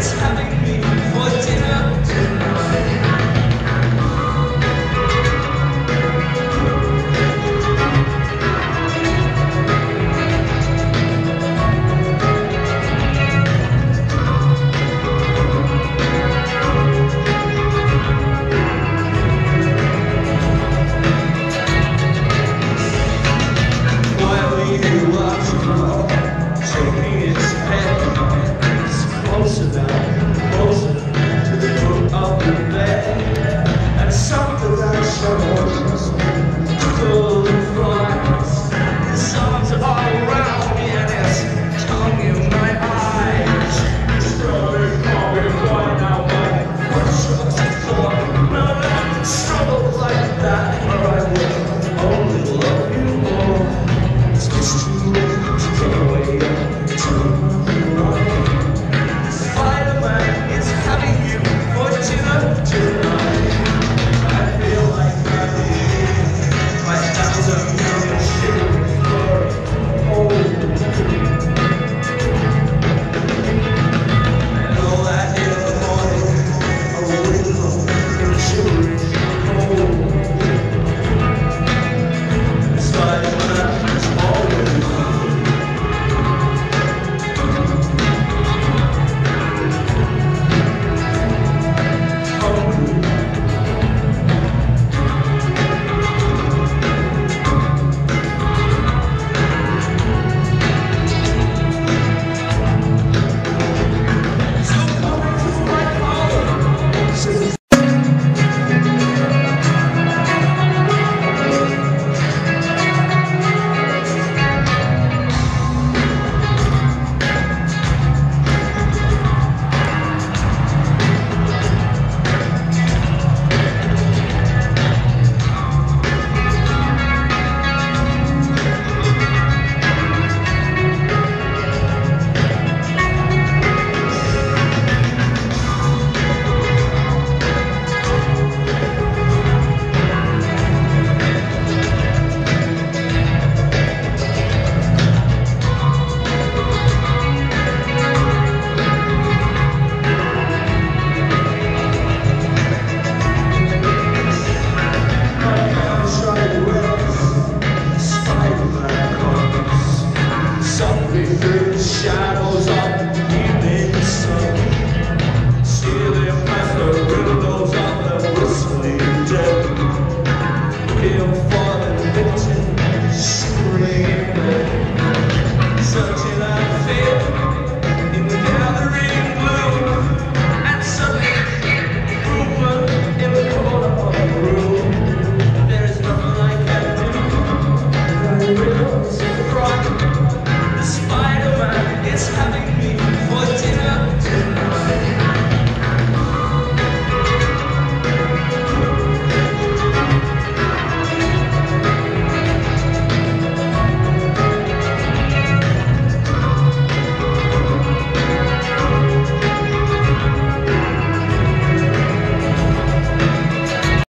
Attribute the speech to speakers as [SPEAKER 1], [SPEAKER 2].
[SPEAKER 1] It's having me.